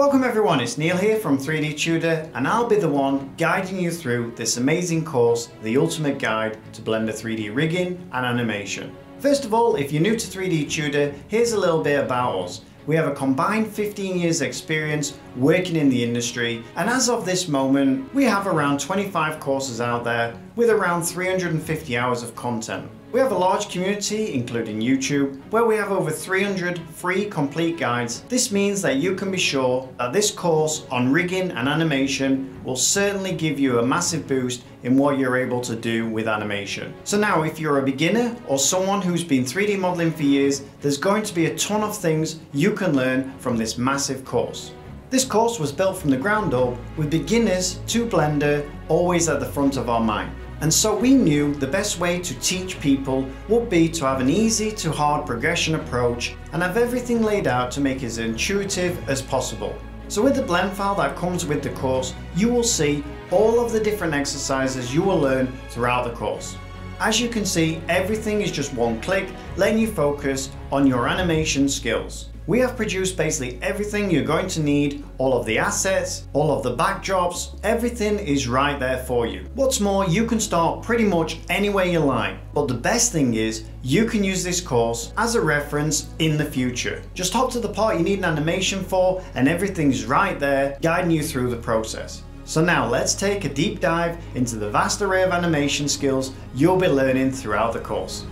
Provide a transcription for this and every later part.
Welcome everyone, it's Neil here from 3D Tudor and I'll be the one guiding you through this amazing course, The Ultimate Guide to Blender 3D Rigging and Animation. First of all, if you're new to 3D Tudor, here's a little bit about us. We have a combined 15 years experience working in the industry and as of this moment we have around 25 courses out there with around 350 hours of content. We have a large community, including YouTube, where we have over 300 free complete guides. This means that you can be sure that this course on rigging and animation will certainly give you a massive boost in what you're able to do with animation. So now if you're a beginner or someone who's been 3D modeling for years, there's going to be a ton of things you can learn from this massive course. This course was built from the ground up with beginners to Blender always at the front of our mind. And so we knew the best way to teach people would be to have an easy to hard progression approach and have everything laid out to make it as intuitive as possible. So with the blend file that comes with the course, you will see all of the different exercises you will learn throughout the course. As you can see, everything is just one click, letting you focus on your animation skills. We have produced basically everything you're going to need, all of the assets, all of the backdrops, everything is right there for you. What's more, you can start pretty much anywhere you like, but the best thing is you can use this course as a reference in the future. Just hop to the part you need an animation for and everything's right there guiding you through the process. So now let's take a deep dive into the vast array of animation skills you'll be learning throughout the course.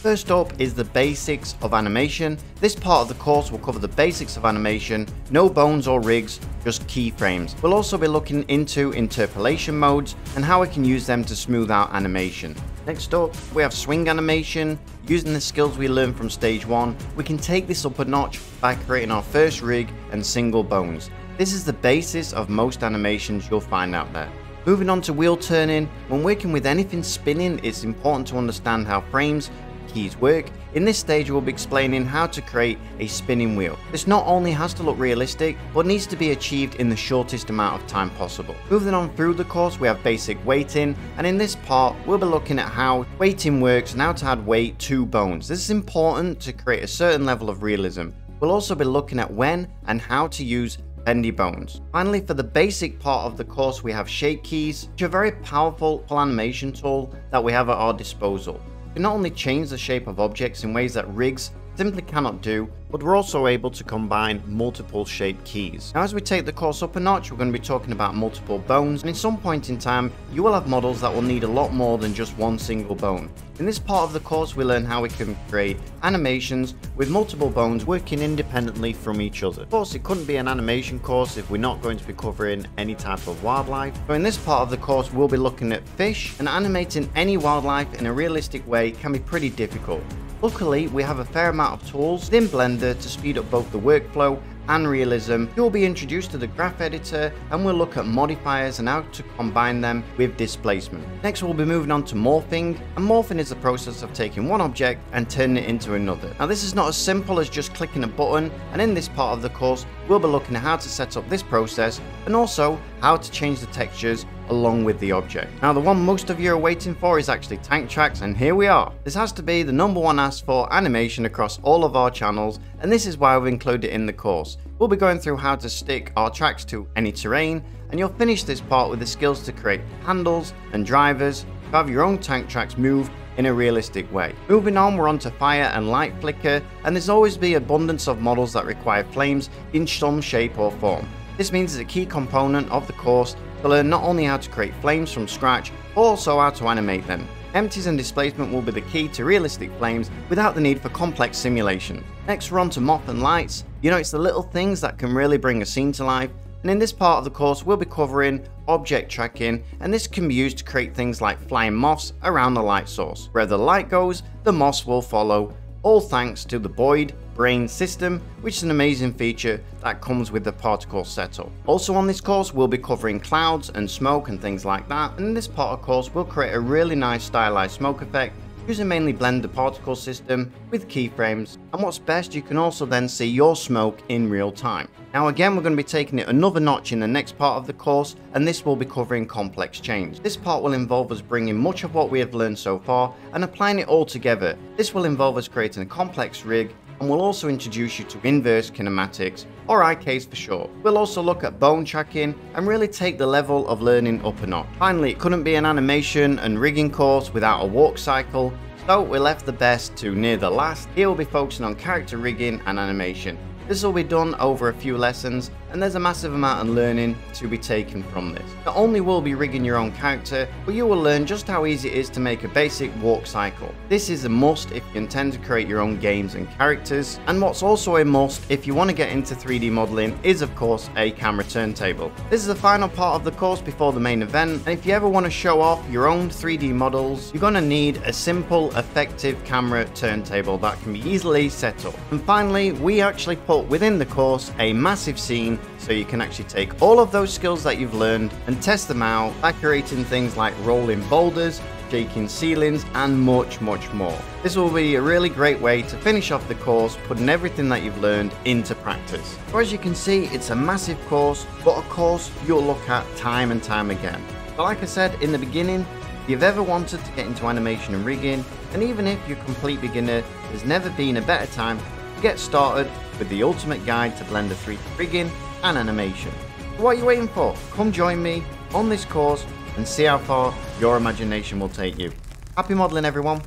First up is the basics of animation. This part of the course will cover the basics of animation, no bones or rigs, just keyframes. We'll also be looking into interpolation modes and how we can use them to smooth out animation. Next up, we have swing animation. Using the skills we learned from stage 1, we can take this up a notch by creating our first rig and single bones. This is the basis of most animations you'll find out there. Moving on to wheel turning, when working with anything spinning, it's important to understand how frames keys work, in this stage we'll be explaining how to create a spinning wheel. This not only has to look realistic, but needs to be achieved in the shortest amount of time possible. Moving on through the course we have basic weighting, and in this part we'll be looking at how weighting works and how to add weight to bones. This is important to create a certain level of realism. We'll also be looking at when and how to use bendy bones. Finally, for the basic part of the course, we have shape keys, which are a very powerful animation tool that we have at our disposal can not only change the shape of objects in ways that rigs simply cannot do, but we're also able to combine multiple shape keys. Now as we take the course up a notch, we're going to be talking about multiple bones, and in some point in time, you will have models that will need a lot more than just one single bone. In this part of the course, we learn how we can create animations with multiple bones working independently from each other. Of course, it couldn't be an animation course if we're not going to be covering any type of wildlife. So in this part of the course, we'll be looking at fish, and animating any wildlife in a realistic way can be pretty difficult. Luckily, we have a fair amount of tools within Blender to speed up both the workflow and realism. You'll be introduced to the graph editor and we'll look at modifiers and how to combine them with displacement. Next we'll be moving on to morphing and morphing is the process of taking one object and turning it into another. Now this is not as simple as just clicking a button and in this part of the course we'll be looking at how to set up this process and also how to change the textures along with the object. Now the one most of you are waiting for is actually tank tracks and here we are. This has to be the number one asked for animation across all of our channels and this is why we've included it in the course. We'll be going through how to stick our tracks to any terrain and you'll finish this part with the skills to create handles and drivers to have your own tank tracks move in a realistic way. Moving on, we're on to fire and light flicker, and there's always be abundance of models that require flames in some shape or form. This means it's a key component of the course to learn not only how to create flames from scratch, but also how to animate them. Empties and displacement will be the key to realistic flames without the need for complex simulation. Next we're on to moth and lights. You know it's the little things that can really bring a scene to life, and in this part of the course we'll be covering object tracking and this can be used to create things like flying moths around the light source. Where the light goes, the moths will follow, all thanks to the Boid brain system, which is an amazing feature that comes with the particle setup. Also on this course, we'll be covering clouds and smoke and things like that. And in this part of course, we'll create a really nice stylized smoke effect using mainly Blender particle system with keyframes and what's best you can also then see your smoke in real time. Now again we're going to be taking it another notch in the next part of the course and this will be covering complex change. This part will involve us bringing much of what we have learned so far and applying it all together. This will involve us creating a complex rig and we'll also introduce you to inverse kinematics, or IKs for short. We'll also look at bone tracking and really take the level of learning up a notch. Finally, it couldn't be an animation and rigging course without a walk cycle, so we left the best to near the last. Here we'll be focusing on character rigging and animation. This will be done over a few lessons and there's a massive amount of learning to be taken from this. Not only will be rigging your own character, but you will learn just how easy it is to make a basic walk cycle. This is a must if you intend to create your own games and characters, and what's also a must if you want to get into 3D modeling is of course a camera turntable. This is the final part of the course before the main event, and if you ever want to show off your own 3D models, you're going to need a simple, effective camera turntable that can be easily set up. And finally, we actually put within the course a massive scene so you can actually take all of those skills that you've learned and test them out by creating things like rolling boulders, shaking ceilings and much much more. This will be a really great way to finish off the course putting everything that you've learned into practice. So as you can see it's a massive course but a course you'll look at time and time again. But like I said in the beginning if you've ever wanted to get into animation and rigging and even if you're a complete beginner there's never been a better time get started with the ultimate guide to Blender 3D rigging and animation. what are you waiting for? Come join me on this course and see how far your imagination will take you. Happy modeling everyone!